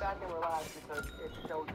back and relax because it shows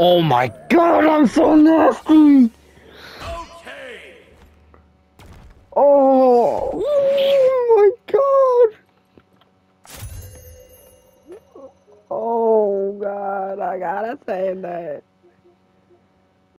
Oh my god, I'm so nasty! Okay. Oh, oh my god! Oh god, I gotta say that.